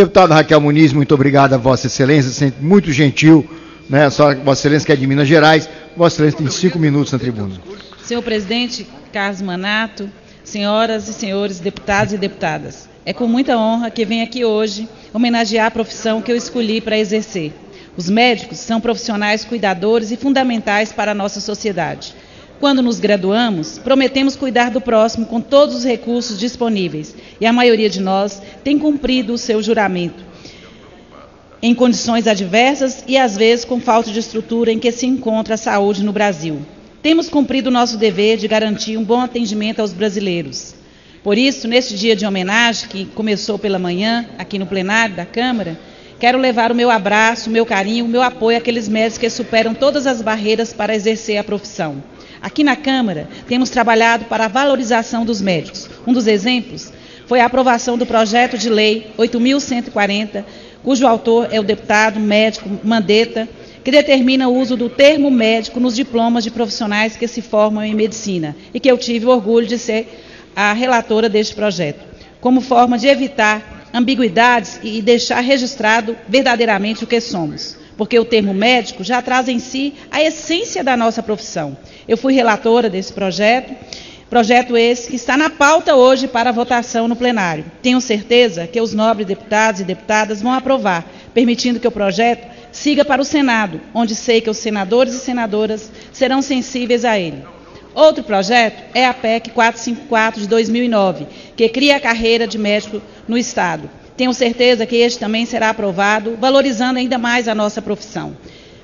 Deputada Raquel Muniz, muito obrigado a Vossa Excelência, sempre muito gentil, né? Só Vossa Excelência que é de Minas Gerais. Vossa Excelência tem cinco minutos na tribuna. Senhor presidente Carlos Manato, senhoras e senhores deputados e deputadas, é com muita honra que venho aqui hoje homenagear a profissão que eu escolhi para exercer. Os médicos são profissionais cuidadores e fundamentais para a nossa sociedade. Quando nos graduamos, prometemos cuidar do próximo com todos os recursos disponíveis e a maioria de nós tem cumprido o seu juramento em condições adversas e às vezes com falta de estrutura em que se encontra a saúde no Brasil. Temos cumprido o nosso dever de garantir um bom atendimento aos brasileiros. Por isso, neste dia de homenagem, que começou pela manhã, aqui no plenário da Câmara, quero levar o meu abraço, o meu carinho, o meu apoio àqueles médicos que superam todas as barreiras para exercer a profissão. Aqui na Câmara, temos trabalhado para a valorização dos médicos. Um dos exemplos foi a aprovação do projeto de lei 8.140, cujo autor é o deputado médico Mandetta, que determina o uso do termo médico nos diplomas de profissionais que se formam em medicina e que eu tive o orgulho de ser a relatora deste projeto, como forma de evitar ambiguidades e deixar registrado verdadeiramente o que somos porque o termo médico já traz em si a essência da nossa profissão. Eu fui relatora desse projeto, projeto esse que está na pauta hoje para votação no plenário. Tenho certeza que os nobres deputados e deputadas vão aprovar, permitindo que o projeto siga para o Senado, onde sei que os senadores e senadoras serão sensíveis a ele. Outro projeto é a PEC 454 de 2009, que cria a carreira de médico no Estado. Tenho certeza que este também será aprovado, valorizando ainda mais a nossa profissão.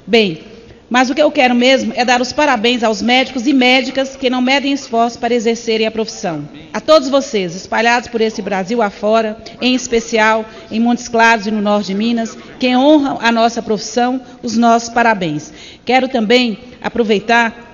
Bem, mas o que eu quero mesmo é dar os parabéns aos médicos e médicas que não medem esforço para exercerem a profissão. A todos vocês, espalhados por esse Brasil afora, em especial em Montes Claros e no norte de Minas, que honram a nossa profissão, os nossos parabéns. Quero também aproveitar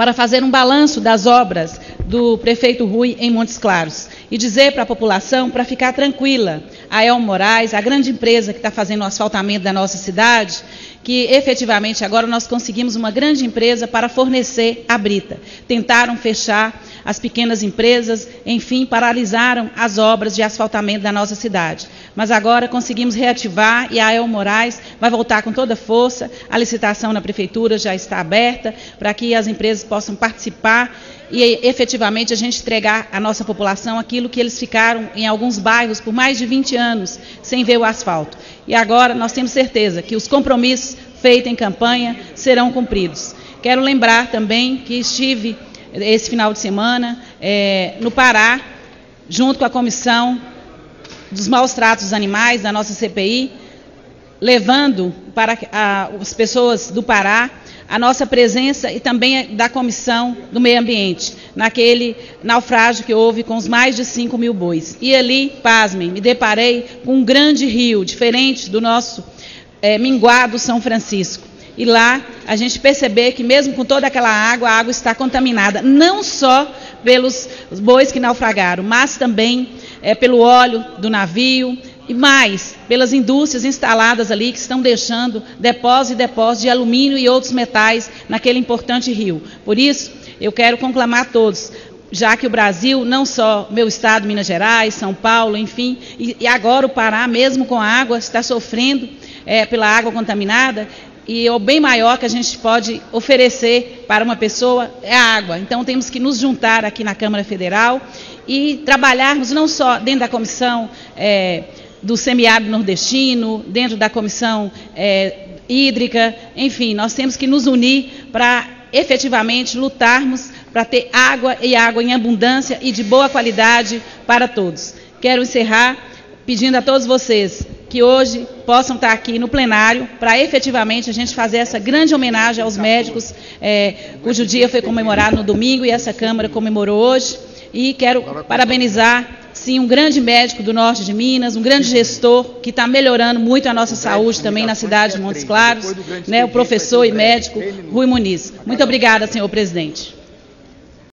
para fazer um balanço das obras do prefeito Rui em Montes Claros e dizer para a população para ficar tranquila. A El Moraes, a grande empresa que está fazendo o asfaltamento da nossa cidade, que efetivamente agora nós conseguimos uma grande empresa para fornecer a brita. Tentaram fechar as pequenas empresas, enfim, paralisaram as obras de asfaltamento da nossa cidade. Mas agora conseguimos reativar e a El Moraes vai voltar com toda força. A licitação na prefeitura já está aberta para que as empresas possam participar e efetivamente a gente entregar à nossa população aquilo que eles ficaram em alguns bairros por mais de 20 anos sem ver o asfalto. E agora nós temos certeza que os compromissos feitos em campanha serão cumpridos. Quero lembrar também que estive esse final de semana é, no Pará, junto com a comissão dos maus tratos dos animais da nossa CPI, levando para as pessoas do Pará a nossa presença e também da Comissão do Meio Ambiente, naquele naufrágio que houve com os mais de 5 mil bois. E ali, pasmem, me deparei com um grande rio, diferente do nosso é, minguado São Francisco. E lá a gente perceber que mesmo com toda aquela água, a água está contaminada, não só pelos bois que naufragaram, mas também é, pelo óleo do navio, e mais, pelas indústrias instaladas ali que estão deixando depósito e depósito de alumínio e outros metais naquele importante rio. Por isso, eu quero conclamar a todos, já que o Brasil, não só meu estado, Minas Gerais, São Paulo, enfim, e, e agora o Pará, mesmo com a água, está sofrendo é, pela água contaminada, e o bem maior que a gente pode oferecer para uma pessoa é a água. Então temos que nos juntar aqui na Câmara Federal e trabalharmos não só dentro da comissão é, do semiárido nordestino, dentro da comissão é, hídrica, enfim, nós temos que nos unir para efetivamente lutarmos para ter água e água em abundância e de boa qualidade para todos. Quero encerrar pedindo a todos vocês que hoje possam estar aqui no plenário para efetivamente a gente fazer essa grande homenagem aos médicos, é, cujo dia foi comemorado no domingo e essa Câmara comemorou hoje. E quero parabenizar sim, um grande médico do norte de Minas, um grande gestor que está melhorando muito a nossa saúde também na cidade de Montes Claros, né, o professor e médico Rui Muniz. Muito obrigada, senhor presidente.